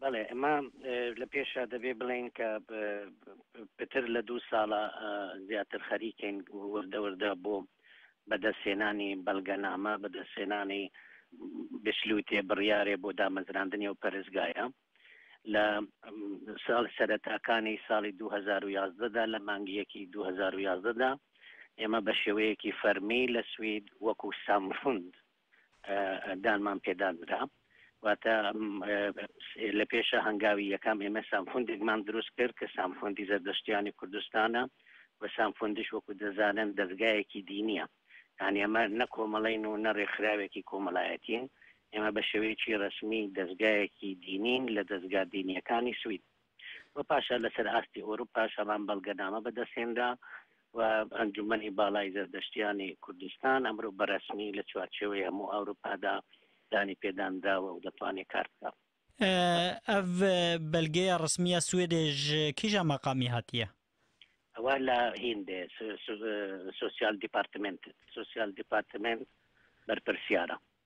بەڵێ ئەمە لە پێشا دەبێ بڵێین کە پتر لە دوو ساڵە زیاتر خەریکین وردە وردە بۆ بەدەستێنانی بەڵگەنامە بەدەستێنانی بشلوتێ بڕیارێ بۆ دامەزراندنی و پەرستگایە لە ساڵ سەرەتاکانی ساڵی 2011دا لە مانگیەکی 2011دا ئێمە بە شێوەیەکی فەرمی لە سوید وەکو سامفند دانمان پێدا درا واتە لە پێشە هەنگاوی یەکەم ئێمە سامفۆندێکمان دروست کرد کە سامفۆندی زەردەشتیانی کوردستانە و سامفۆندش وەکو دەزانن دەستگایەکی دینیە یان ئێمە نە کۆمەڵین و نە ڕێکخراوێکی کۆمەلایەتین ئێمە بە شێوەیەکی ڕسمی دەستگایەکی دینین لە دەستگا دینیەکانی سوید و پاشان لەسەر ئاستی ئەوروپاش هەمان بەڵگەنامە بەدەستهێنرا و ئەنجومەنی باڵای زەردەشتیانی کوردستان ئەمرۆ بەرەسمی لە چوارچێوەی هەموو ئەوروپادا دانی پێدانراوە و دەتوانێ کار بکا. ئەڤ بەلگەیە رسمیە سوێدێژ کیژە مەقامی هاتیە؟ ئەوە لە هیندێ سوسیال دیپارتمێنت، Social Department، بەرپرسیارە.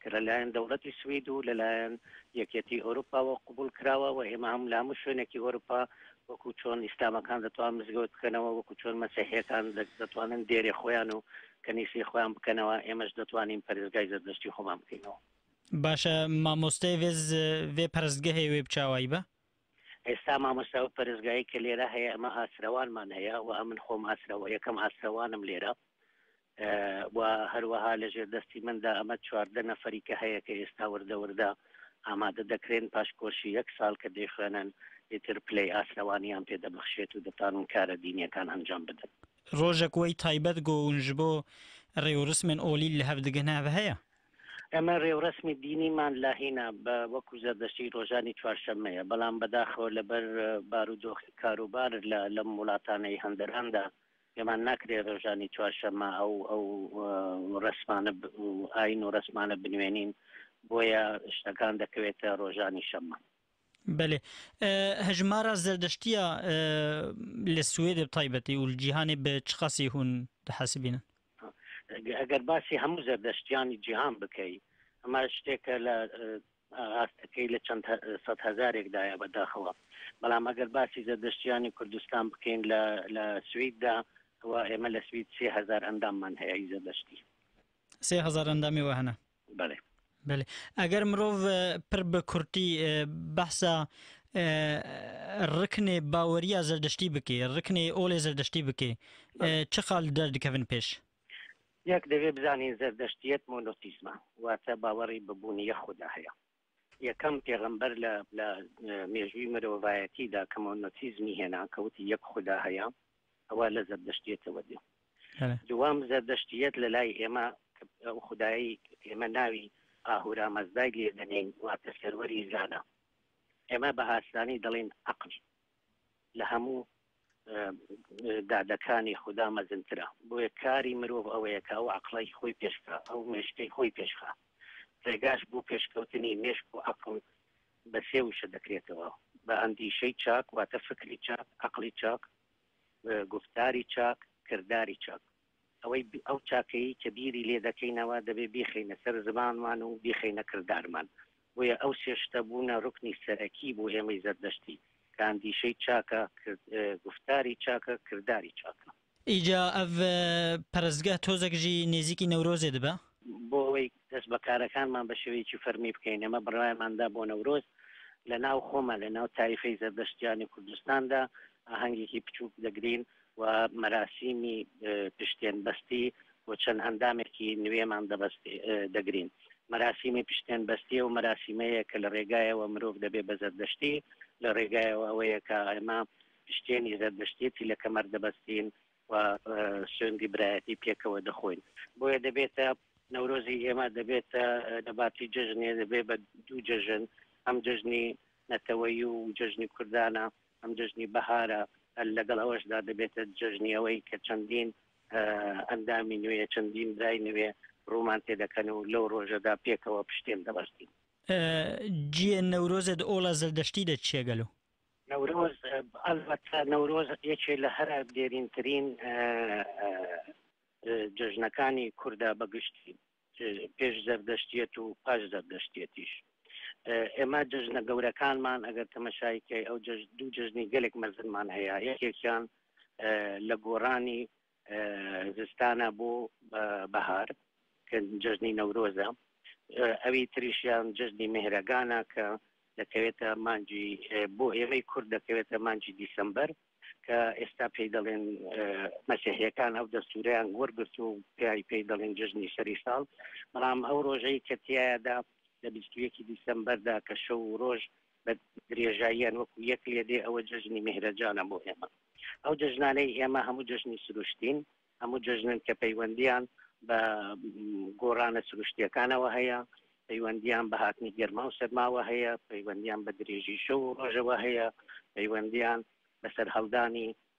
کە لە لایەن دەوڵەتی سوید و لە لایەن یەکیەتی ئۆروپاوە قبوڵ کراوە و ئێمە هەموو لە هەموو شوێنێکی ئۆروپا وەکو چۆن ئیسلامەکان دەتوان مزگەوت بکەنەوە وەکو چۆن مەسیحیەکان دەتوانن دێرێ خۆیان و کەنیسی خۆیان بکەنەوە ئێمەش دەتوانین پەرستگای زەردەشتی خۆمان بکەینەوە باشە مامۆستای ڤێز ڤێ پەرستگە هەیە وێ بچوایی بە ئێستا مامۆستا و پەرستگایی کە لێرە هەیە ئەمە ئاسرەوانمان هەیە و ئەمن خۆم ئاسرەوە یەکەم ئاسرەوانم لێرە و هەروەها لە ژێر دەستی مندا ئەمە چواردە نەفەری کە هەیە کە ئێستا وردە وردە ئامادە دەکرێن پاش کۆرسی یەک ساڵ کە دەیخوێنن ئیتر پلەی ئاسرەوانیان پێ دەبەخشێت و دەتانن کارە دینیەکان ئەنجام بدەن. رۆژەک وەی تایبەت گۆون ژ بۆ رێورسمن ئۆلیل لە هەڤدگە ناڤ هەیە؟ ئێمە رێورەسمی دینیمان لە هینا بە وەکو زەردەشتی رۆژانی چوارشەممەیە بەڵام بەداخەوە لەبەر بارودۆخی کاروبار لە لەم وڵاتانەی هەندەراندا پێمان ناکرێ ڕۆژانی چوارشەممە ئەو ئەو ڕەسمانە و ئاین و ڕەسمانە بنوێنین، بۆیە شتەکان دەکەوێتە ڕۆژانی شەممە. بەلێ هەژمارا زەردەشتیە لە سوێدە تایبەتی و جیهانێ بە چ قەسی هون دەحەسبینن؟ ئەگەر باسی هەموو زەردەشتیانی جیهان بکەی ئەمە شتێکە لە ئاستەکەی لە چەند سەد هەزارێکدایە بەداخەوە. بەڵام ئەگەر باسی زەردەشتیانی کوردستان بکەین لە لە سویددا و ئێمە لە سوید سێ هەزار ئەنداممان هەیە هی زەردەشتی. سێ هەزار ئەندامی وەهەنە. بەڵێ. بەێ ئەگەر مرۆڤ پر بە کورتی بەحسا ڕکنێ باوەریە زەردەشتی بکەێ ڕکنێ ئۆلێ زەردەشتی بکەێ چ خال دەردکەون پێش یەک دەبێ بزانین زەردەشتیەت مۆنۆتیزمە واتە باوەڕی بە بوونی یەک خودا هەیە. یەکەم پێغەمبەر لە لە مێژووی مرۆڤایەتیدا کە مۆنۆتیزمی هێنا کە وتی یەک خودا هەیە ئەوە لە زەردەشتیەتەوە دێ. دووەم زەردەشتیەت لە لای ئێمە ئەو خودایی ئێمە ناوی ئاهورا مەزدای لێ دەنێین واتە سەروەری زانا. ئێمە بە ئاسانی دەڵێین عەقڵ. لە هەموو دادەکانی خودا مەزنترە بۆیە کاری مرۆڤ ئەوەیە کە ئەو عقلای خۆی پێشکە ئەو مێشکەی خۆی پێشخە ڕێگاش بۆ پێشکەوتنی مێشک و عقل بە سێ وشە دەکرێتەوە بە ئەندیشەی چاک واتە فکری چاک عقلی چاک گفتاری چاک کردداری چاک ئەوەی ئەو چاکەیەی کە بیری لێ دەکەینەوە دەبێ بیخەینە سەر زمانمان و بیخەینە کردارمان. بۆیە ئەو سێ شتە بوونە ڕوکنی سەرەکی بۆ ئێمەی زەردەشتی، کە ئەندیشەی چاکە، گوفتاری چاکە، کرداری چاکە. ئیجا ئەڤ پەرستگە تۆزەک ژی نێزیکی نەورۆزێ دبە؟ بۆ ئەوەی دەست بە کارەکانمان بە شێوەیەکی فەرمی بکەین، ئێمە بڕیارمان دا بۆ نەورۆز لە ناو خۆمان، لە ناو تایفەی زەردەشتیانی کوردستاندا ئاهەنگێکی بچووک دەگرین و مەراسیمی پشتێن بەستی بۆ چەند ئەندامێکی نوێمان دەگرین. مەراسیمی پشتێن بەستی ئەو مەراسیمەیە کە لە ڕێگایەوە مرۆڤ دەبێ بە زەردەشتی، لە ڕێگایەوە ئەوەیە کە ئێمە پشتێنی زەردەشتیەتی لە کەمەر دەبەستین، و سوێندی برایەتی پێکەوە دەخۆین بۆیە دەبێتە نەورۆزی ئێمە دەبێتە نەباتی جژنێ دەبێت بە دوو جژن ئەم جژنی نەتەوەی و جژنی کوردانە ئەم جژنی بەهارە لەگەڵ ئەوەشدا دەبێتە جژنیەوەی کە چەندین ئەندامی نوێ چەندین برای نوێ ڕوومان تێ دەکەن و لەو ڕۆژەدا پێکەوە پشتێن دەبستین جیە نەورۆزت ئۆڵە زەردەشتی دە چێگەلو نەورۆز ئەلبەتە نەورۆز یەکێ لە هەرە دێرینترین جژنەکانی کووردا بەگشتی پێش زەردەشتێت و پاش زەردەشتێتیش ئێمە جژنە گەورەکانمان ئەگەر تەمەشایکەی ئەو دوو جژنی گەلێک مەزنمان هەیە یەکێکیان لە گۆڕانی زستانە بۆ بەهار کە جەژنی نەورۆزە ئەوی تریشیان جژنی مهرەگانە کە دەکەوێتە مانجی بۆ ئێمەی کورد دەکەوێتە مانجی دیسمبەر کە ئێستا پێی دەڵێن مەسیحەکان ئەو دەستوریان وەرگرت و پێی پێی دەڵێن جژنی سەری ساڵ بەڵام ئەو ڕۆژەی کە تایەدا لە 21 دیسمبەردا کە شەو ڕۆژ بە درێژاییان وەکو یەک لێ دێ، ئەوە جەژنی میهرەجانە بۆ ئێمە. ئەو جەژنانەی ئێمە هەموو جەژنی سروشتین، هەموو جەژنن کە پەیوەندییان بە گۆڕانە سروشتییەکانەوە هەیە، پەیوەندییان بە هاتنی گەرما و سەرماوە هەیە، پەیوەندییان بە درێژی شەو و ڕۆژەوە هەیە، پەیوەندییان بە سەرهەڵدانی